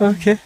Okay.